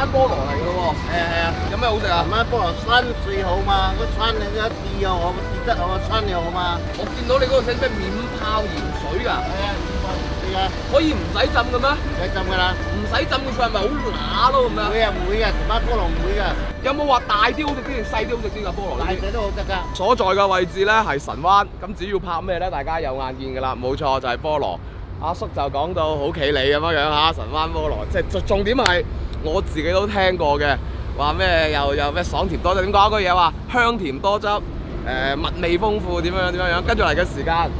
灣菠蘿嚟嘅咯喎，係啊係啊，有咩好食啊神？灣菠蘿新最好嘛，個新你一啲又好，跌得好，新又好嘛。我見到你嗰個寫咩免泡鹽水㗎，係啊，係啊，可以唔使浸嘅咩？唔使浸㗎啦。唔使浸嘅佢係咪好乸咯咁樣？唔會啊，唔會啊，神灣菠蘿唔會㗎，有冇話大啲好食啲定細啲好食啲㗎菠蘿呢啲？大隻都好得㗎。所在嘅位置咧係神灣，咁只要拍咩咧，大家有眼見㗎啦，冇錯就係菠蘿。阿叔就講到好企理咁樣樣嚇，神灣菠蘿，即係重重點係我自己都聽過嘅，話咩又又咩爽甜多汁，點講嗰嘢話香甜多汁，誒、蜜味豐富點樣樣點樣樣，跟住嚟嘅時間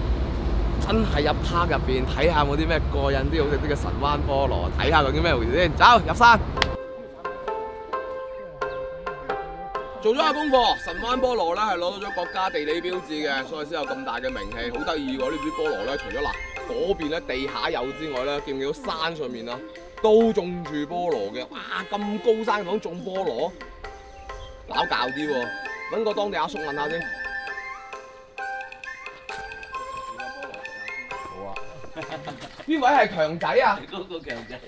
真係入蝦入邊睇下冇啲咩過癮啲好食啲嘅神灣菠蘿，睇下究竟咩回事先，走入山。做咗下功課，神灣菠蘿咧係攞到咗國家地理標誌嘅，所以先有咁大嘅名氣，好得意喎！呢啲菠蘿咧，除咗辣嗰邊咧地下有之外咧，見唔見到山上面啊都種住菠蘿嘅？哇！咁高山講種菠蘿，搞搞啲喎，揾個當地阿叔問下先。好啊，邊位係強仔啊？嗰個強仔，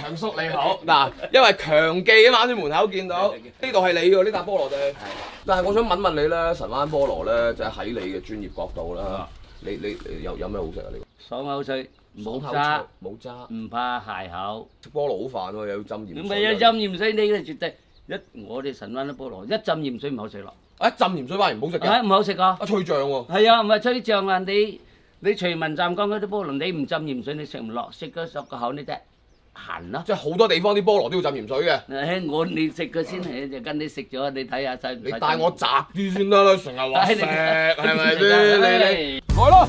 強叔你好，嗱，因為強記啊嘛，喺門口見到，呢度係你喎，呢笪菠蘿地。但係我想問問你咧，神灣菠蘿咧，就係喺你嘅專業角度啦，你你你有有咩好食啊？呢個爽口脆，冇口渣，脆冇渣，唔怕鞋口。食菠蘿好煩喎，又要浸鹽水。咁咪一浸鹽水，你咧絕對一我哋神灣啲菠蘿一浸鹽水唔好食咯，一，浸鹽水反而唔好食嘅，啊唔好食啊！啊脆醬喎。係啊，唔係脆醬啊！你你徐聞湛江嗰啲菠蘿，你唔浸鹽水你食唔落，食咗十個口呢啫鹹咯。即係好多地方啲菠蘿都要浸鹽水嘅。誒，我你食過先，誒就跟你食咗，你睇下使唔使你帶我摘啲先得啦，成日話 食係咪 先？你你你來咯！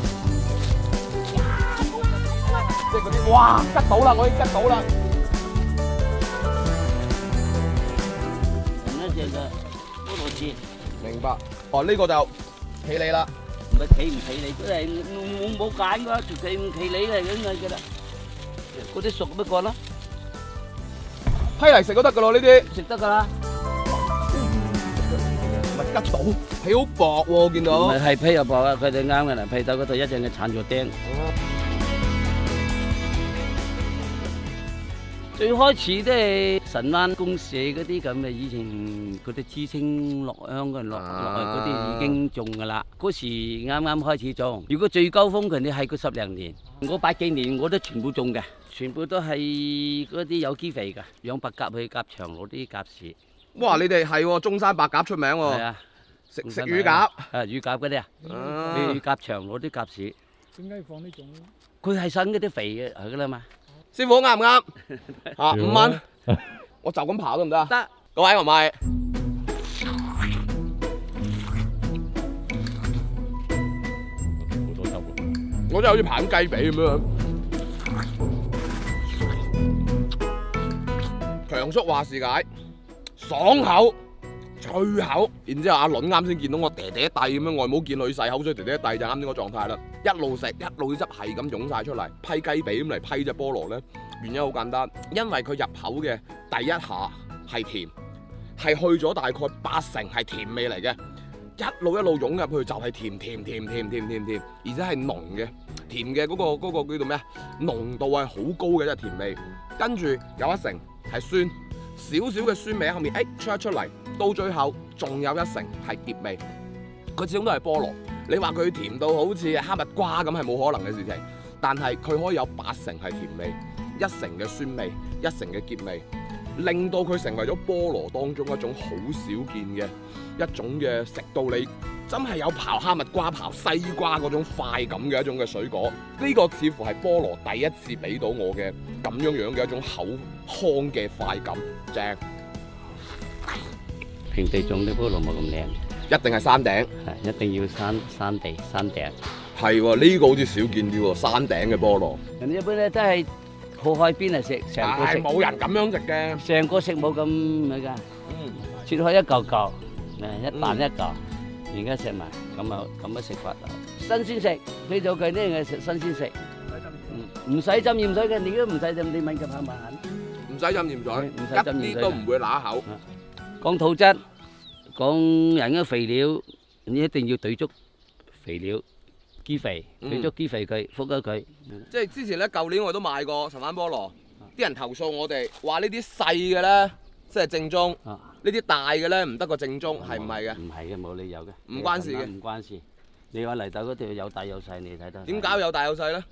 即係嗰啲哇，吉到啦！我已經吉到啦！一隻嘅菠蘿切，明白。哦，呢個就企你啦。唔係企唔企你，都係我我冇揀㗎，企唔企你係咁嘅啦。嗰啲熟不過啦，批嚟食都得噶咯，呢啲食得㗎啦。咪吉到，皮好薄喎，我見到唔。係係批又薄啊，佢哋啱嘅啦，批到嗰度一陣嘅鏟咗釘。最開始都係神灣公社嗰啲咁嘅，以前嗰啲知青落鄉嘅落落去嗰啲已經種㗎啦。嗰時啱啱開始種，如果最高峰佢哋係個十零年，我八幾年我都全部種嘅，全部都係嗰啲有機肥㗎，養白鴿去夾場攞啲鴿屎。哇！你哋係喎，中山白鴿出名係喎，啊，食食乳鴿。啊，乳鴿嗰啲啊，啊去夾場攞啲鴿屎。點解放呢種？佢係新嗰啲肥嘅係噶啦嘛，師傅啱唔啱？啊五蚊，我就咁刨得唔得啊？得。各位係咪？好多汁喎！我真係好似刨緊雞髀咁樣。强叔話事解，爽口、脆口，然之後阿伦啱先見到我嗲嗲地咁樣，外母見女婿口水嗲嗲地就啱呢個狀態啦。一路食一路汁係咁湧晒出嚟，批雞髀咁嚟批只菠蘿咧，原因好簡單，因為佢入口嘅第一下係甜，係去咗大概八成係甜味嚟嘅。一路一路湧入去就係甜甜甜甜甜甜甜，而且係濃嘅，甜嘅嗰、個嗰、個叫做咩啊？濃度係好高嘅，即係甜味。跟住有一成係酸，少少嘅酸味喺後面，誒、出一出嚟，到最後仲有一成係澀味。佢始終都係菠蘿，你話佢甜到好似哈密瓜咁係冇可能嘅事情，但係佢可以有八成係甜味，一成嘅酸味，一成嘅澀味，令到佢成為咗菠蘿當中一種好少見嘅一種嘅食到你真係有刨哈密瓜、刨西瓜嗰種快感嘅一種嘅水果。呢、個似乎係菠蘿第一次俾到我嘅咁樣樣嘅一種口腔嘅快感，正，平地種啲菠蘿冇咁靚，一定係山頂。係一定要山山地山頂。係喎，呢、個好似少見啲喎，山頂嘅菠蘿，人哋一般咧都係靠海邊嚟食，成個食係冇人咁樣食嘅。成個食冇咁咩㗎，嗯，切開一嚿嚿，誒一啖一嚿，而家食埋咁啊咁嘅食法啊，新鮮食，你做佢呢嘢食新鮮食，嗯唔使浸鹽水嘅，你都唔使浸，你問佢下慢。唔使浸鹽水，唔使浸鹽水一啲都唔會乸口。講土質，講人嘅肥料，你一定要對足肥料，基肥，嗯對足基肥佢，覆咗佢。即係之前咧，舊年我都買過神番菠蘿，啲人投訴我哋話呢啲細嘅咧即係正宗。啊，呢啲大嘅咧唔得個正宗，係唔係嘅？唔係嘅，冇理由嘅。唔關事嘅唔關事。你話泥豆嗰度有大有細，你睇得。點解有大有細咧？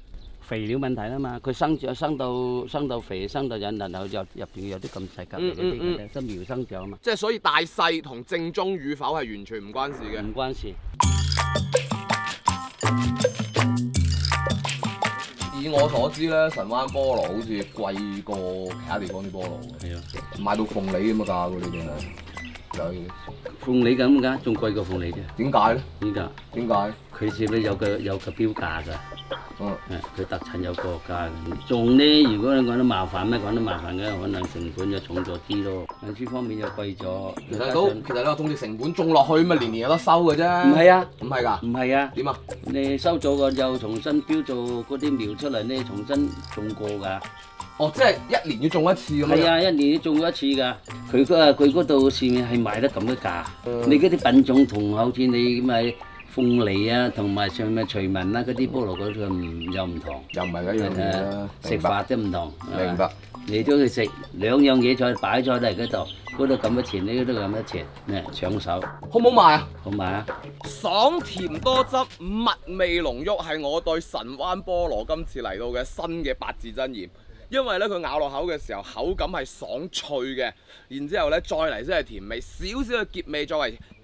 肥料問題啦嘛，佢生長生到生到肥，生到引，然後入入邊有啲咁細格嗰啲苗生長啊嘛，即係所以大細同正宗與否係完全唔關事嘅。唔關事。以我所知咧，神灣菠蘿好似貴過其他地方啲菠蘿嘅，係啊，賣到鳳梨咁嘅價喎，呢邊係。有鳳梨咁噶，仲貴過鳳梨啫。點解咧？呢個點解？佢接咧有個有個標價㗎。嗯，誒，佢特產有國家嘅，種呢，如果你講得麻煩咩，講得麻煩嘅，可能成本就重咗啲咯，運輸方面又貴咗。其實都其實你話種植成本種落去咪年年有得收嘅啫。唔係啊，唔係㗎？唔係啊，點啊？你收咗個又重新標做嗰啲苗出嚟呢，重新種過㗎。哦，即係一年要種一次咁樣。係啊，一年要種過一次㗎。佢嗰佢嗰度市面係賣得咁嘅價，嗯你嗰啲品種同好似你咪鳳梨啊，同埋上面隨文啊嗰啲菠蘿嗰度唔又唔同。又唔係一樣嘢啦。食法都唔同，明白。你都去食兩樣嘢菜擺咗嚟嗰度，嗰度咁多錢，呢嗰度咁多錢，誒搶手，好唔好賣啊？好賣？啊爽甜多汁，蜜味濃郁，係我對神灣菠蘿今次嚟到嘅新嘅八字真言。因為咧佢咬落口嘅時候，口感係爽脆嘅，然之後咧再嚟先係甜味，少少嘅澀味作為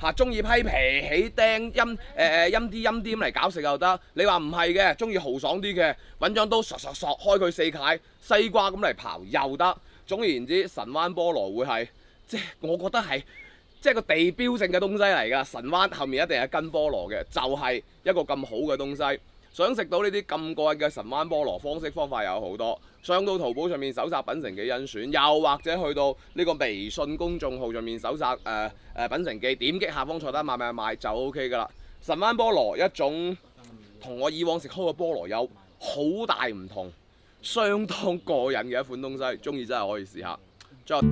嚇，中意批皮起釘陰誒誒陰啲陰啲咁嚟搞食又得。你話唔係嘅，中意豪爽啲嘅，揾張刀索索索開佢四塊西瓜咁嚟刨又得。總而言之，神灣菠蘿會係即係我覺得係即係個地標性嘅東西嚟㗎。神灣後面一定係跟菠蘿嘅，就係、一個咁好嘅東西。想食到呢啲咁過癮嘅神灣菠蘿，方式方法有好多。上到淘寶上面搜索品城記甄選，又或者去到呢個微信公眾號上面搜索誒誒、品城記，點擊下方菜單買買買就 O K 㗎啦。神灣菠蘿一種同我以往食開嘅菠蘿有好大唔同，相當過癮嘅一款東西，中意真係可以試下。最後